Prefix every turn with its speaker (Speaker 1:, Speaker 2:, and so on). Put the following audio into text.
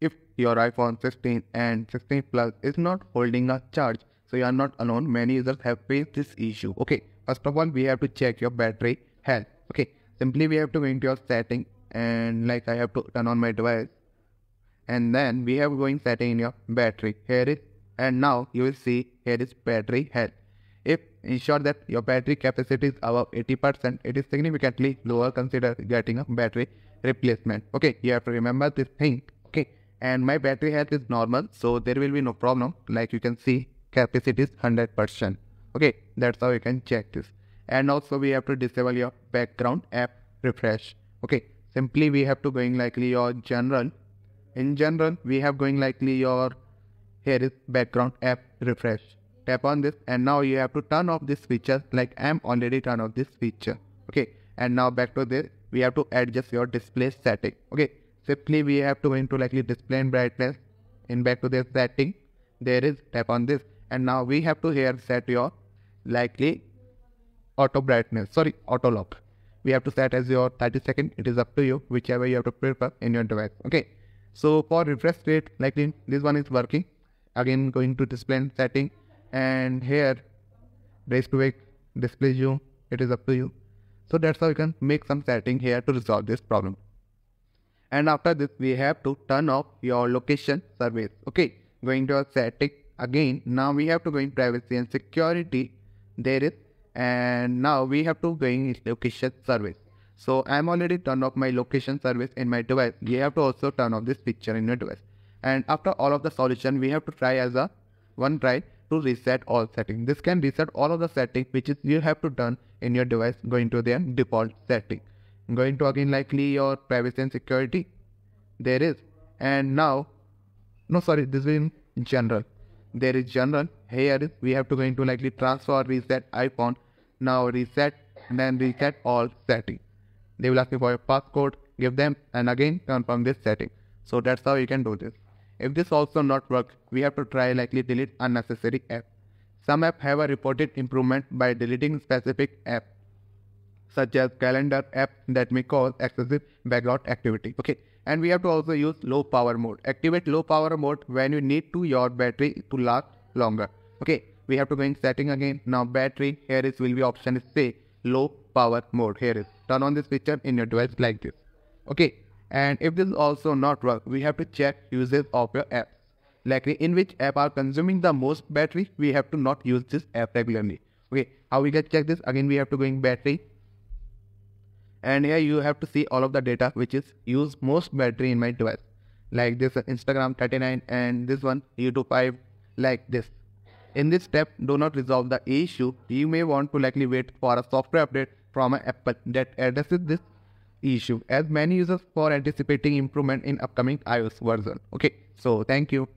Speaker 1: if your iPhone 16 and 16 Plus is not holding a charge, so you are not alone. Many users have faced this issue. Okay, first of all, we have to check your battery health. Okay, simply we have to go into your setting and like I have to turn on my device and then we have going setting in your battery. Here is and now you will see here is battery health. If ensure that your battery capacity is above 80%, it is significantly lower. Consider getting a battery replacement. Okay, you have to remember this thing. And my battery health is normal, so there will be no problem. Like you can see, capacity is 100%. Okay, that's how you can check this. And also we have to disable your background app refresh. Okay, simply we have to going likely your general. In general, we have going likely your here is background app refresh tap on this and now you have to turn off this feature like I'm already turned off this feature okay and now back to this we have to adjust your display setting okay simply we have to go into likely display and brightness. In back to this setting there is tap on this. And now we have to here set your likely auto brightness. Sorry auto lock. We have to set as your 30 second. It is up to you whichever you have to prefer in your device. Okay. So for refresh rate likely this one is working. Again going to display setting. And here raise to wake display zoom. It is up to you. So that's how you can make some setting here to resolve this problem and after this we have to turn off your location service. Okay going to our setting again. Now we have to go in privacy and security. There is and now we have to go in location service. So i'm already turned off my location service in my device. You have to also turn off this picture in your device. And after all of the solution we have to try as a one try to reset all settings. This can reset all of the settings which is you have to turn in your device going to their default setting. Going to again likely your privacy and security. There is. And now, no sorry, this is in general. There is general. here we have to go into likely transfer reset iPhone. Now reset then reset all settings. They will ask you for your passcode, give them and again confirm this setting. So that's how you can do this. If this also not work, we have to try likely delete unnecessary app. Some app have a reported improvement by deleting specific app, such as calendar app that may cause excessive background activity. Okay, and we have to also use low power mode. Activate low power mode when you need to your battery to last longer. Okay, we have to go in setting again. Now battery here is will be option say low power mode. Here is turn on this feature in your device like this. Okay, and if this also not work, we have to check usage of your apps. Like in which app are consuming the most battery, we have to not use this app regularly. Okay, how we can check this? Again, we have to go in battery. And here you have to see all of the data which is use most battery in my device. Like this Instagram 39 and this one YouTube 5 like this. In this step, do not resolve the issue. You may want to likely wait for a software update from Apple that addresses this issue as many users for anticipating improvement in upcoming iOS version. Okay, so thank you.